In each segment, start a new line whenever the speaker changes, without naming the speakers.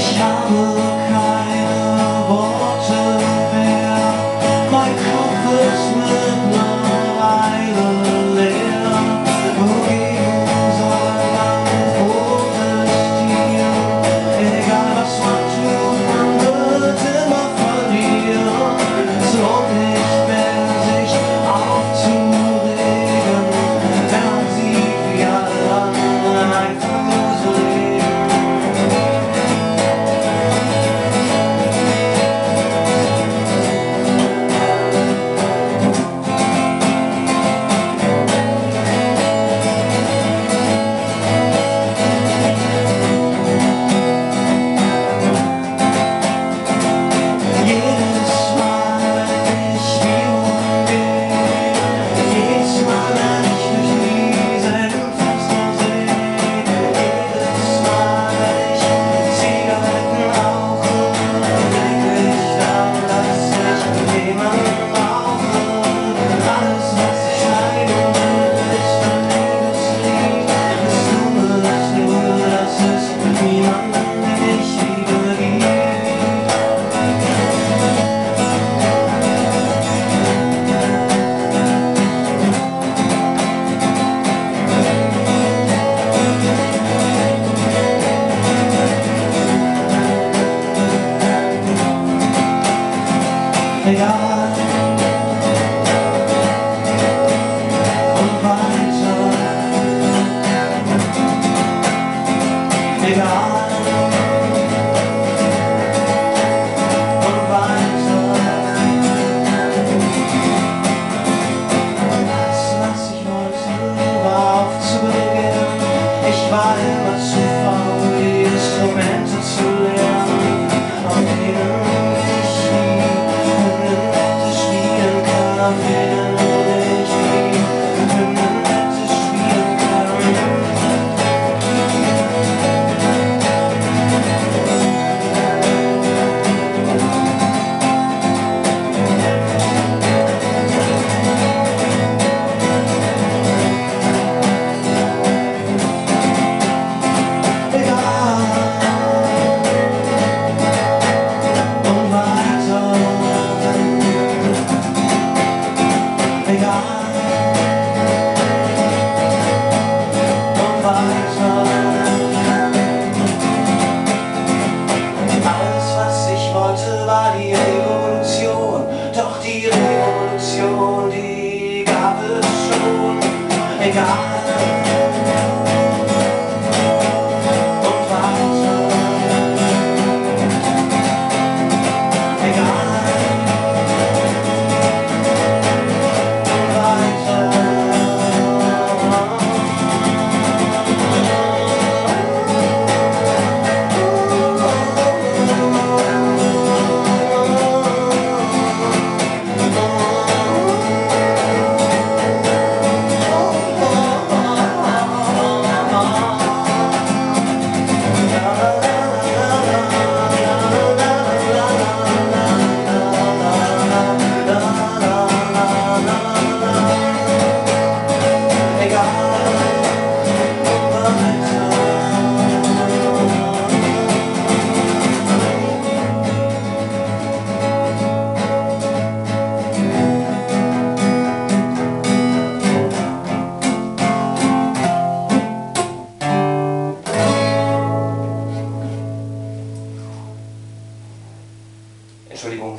wish I egal. Und weiter, egal. Und weiter. Das, was ich wollte, war aufzubringen. Ich weiß.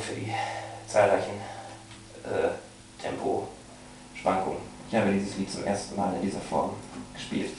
Für die zahlreichen äh, Tempo-Schwankungen. Ich habe dieses Lied zum ersten Mal in dieser Form gespielt.